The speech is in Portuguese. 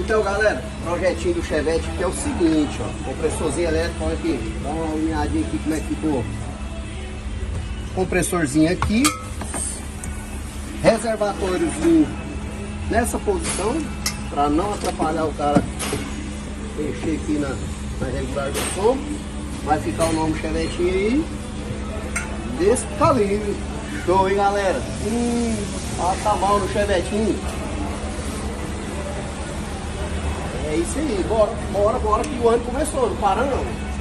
Então, galera, projetinho do Chevette que é o seguinte, ó. Compressorzinho elétrico, olha aqui. Dá uma olhadinha aqui como é que ficou. Compressorzinho aqui. Reservatóriozinho nessa posição, para não atrapalhar o cara mexer aqui na, na regular do som. Vai ficar o nome Chevetinho aí. Desse calibre. Show, hein, galera? Hum, a mão no Chevetinho. É isso aí, bora, bora, bora que o ano começou, não para não.